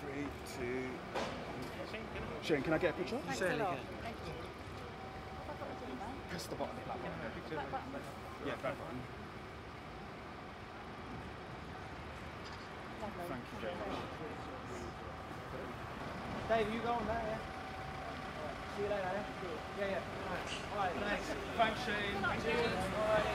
Three, two. Shane, can I get a picture? Thanks a lot. Press the button. That button. Yeah, that button. Thank you very much. Dave, you go on that, yeah? See you later, yeah? Yeah. All right, thanks. Thanks, Shane. Yeah.